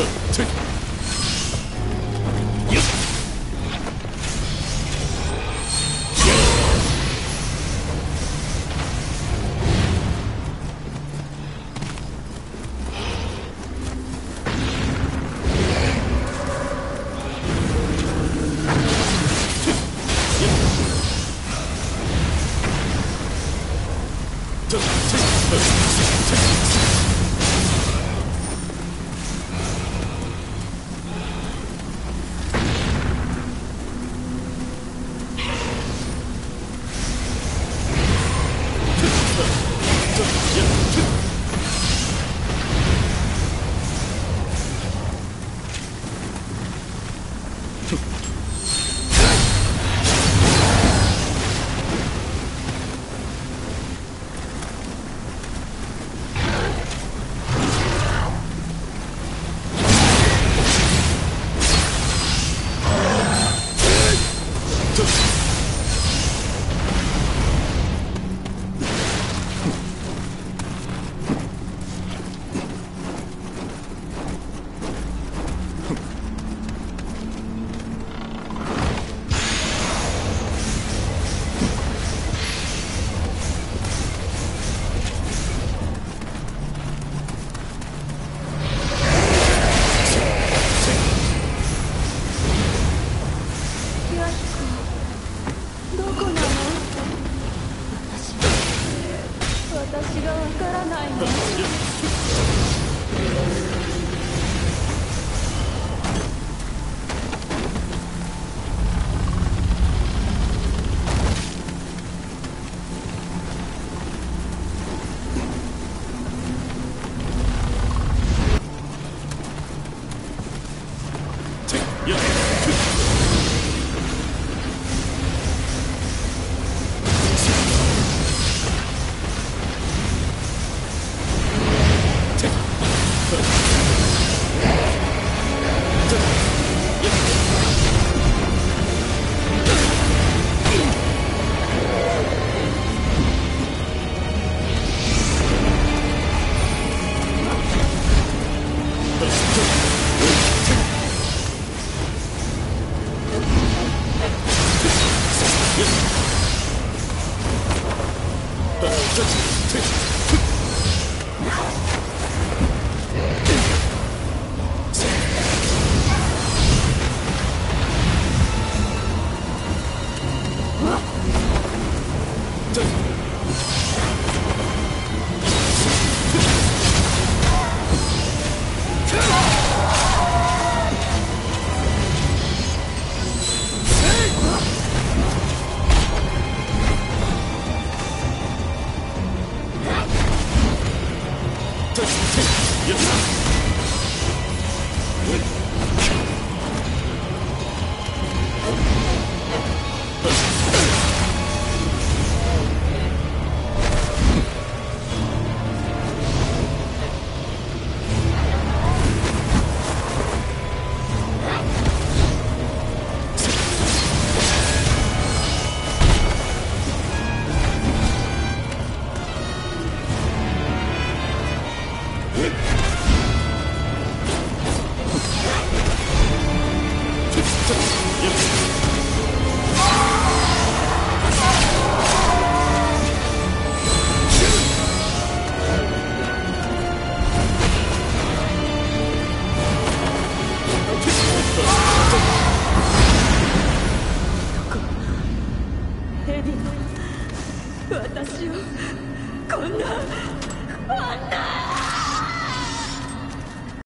It's me. Take, take, take, take, take. 就。からないの 야!